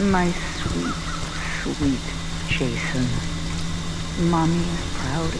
My sweet, sweet Jason. Mommy is proud